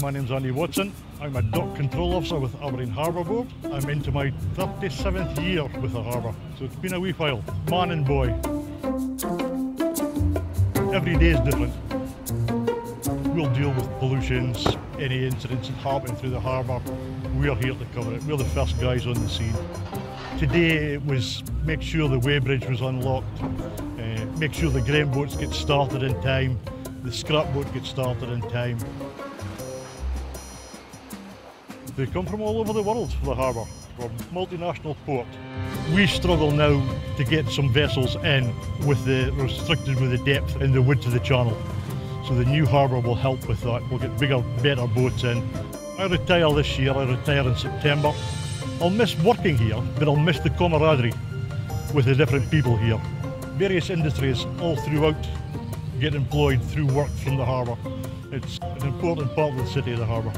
My name's Andy Watson. I'm a dock control officer with Aberdeen Harbour Board. I'm into my 37th year with the harbour, so it's been a wee while. Man and boy. Every day is different. We'll deal with pollutions, any incidents that happen through the harbour. We're here to cover it. We're the first guys on the scene. Today it was make sure the weighbridge was unlocked, uh, make sure the grain boats get started in time, the scrap boat gets started in time. They come from all over the world for the harbour, from multinational port. We struggle now to get some vessels in with the restricted with the depth and the width of the channel. So the new harbour will help with that. We'll get bigger, better boats in. I retire this year, I retire in September. I'll miss working here, but I'll miss the camaraderie with the different people here. Various industries all throughout get employed through work from the harbour. It's an important part of the city of the harbour.